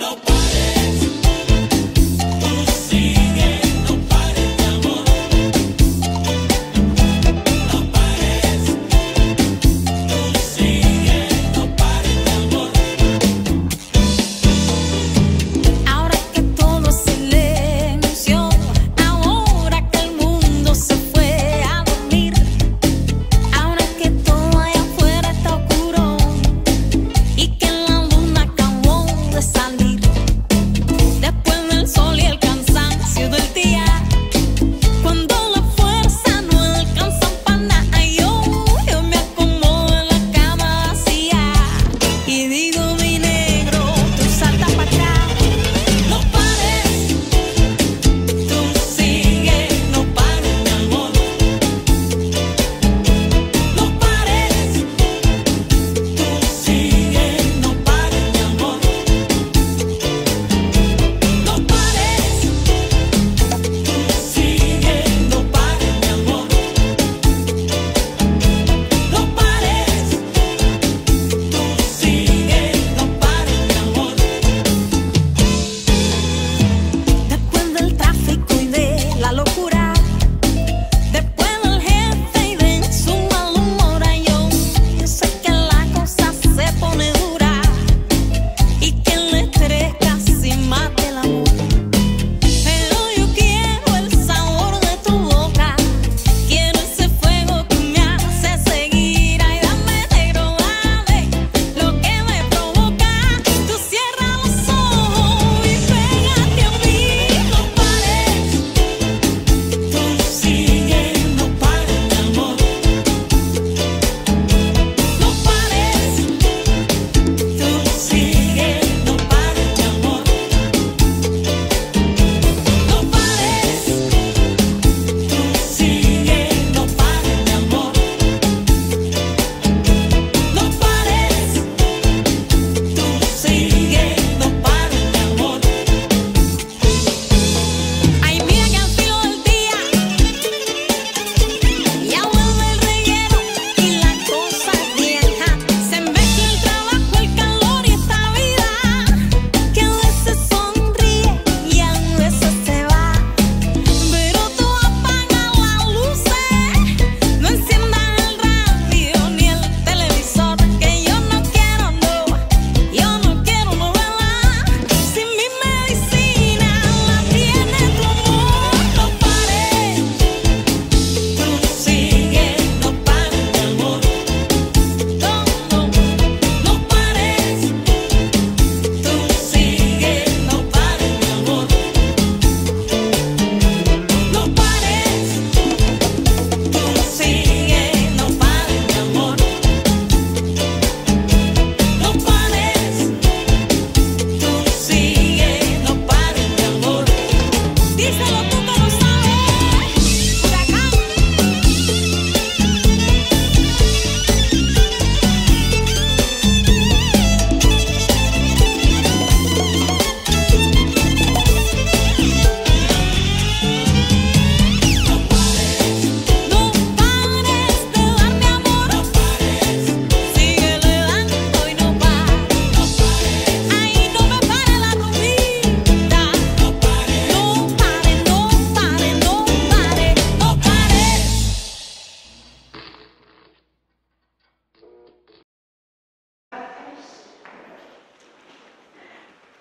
No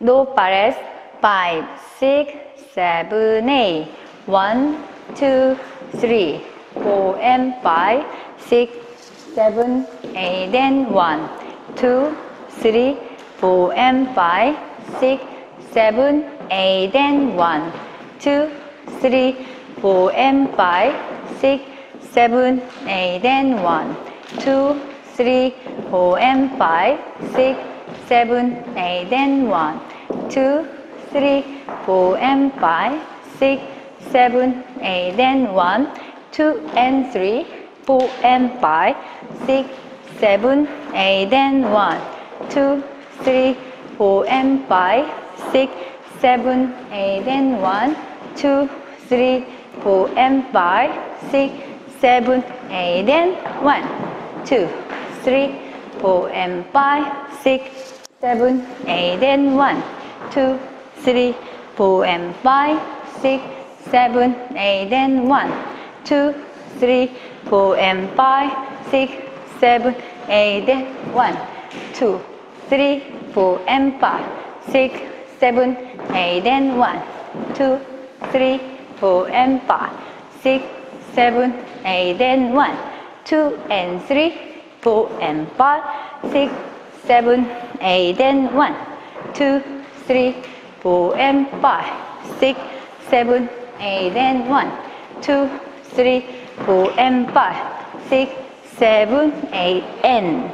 Five, six, seven, eight. One, two, three, four, and five, six, seven, eight, and one, two, three, four, and five, six, seven, eight, and one, two, three, four, and five, six, seven, eight, and one, two, three, four, and five, six, seven, eight, and one, two, three, four, and five. five, six, seven, eight, and one, two, and three, four, and five. five, six, seven, eight, and one. one, two, three, four, and five. five, six, seven, eight, and one. one, two, three, four, and five, six, seven, eight, and one, two, three, four, and five, six, seven, eight, and one, two, three, four, and five, six, seven, eight, and one, two, three, four, and five, six, seven, eight, and one, two, three, four, and five, six, seven, eight, and one, two, three, four, and five, six, seven, eight, and one, two, and three, four, and five, six, seven, eight, and one, two, three, four, and five, six, seven, eight, and one, two, three, four, and five, six, seven, eight, and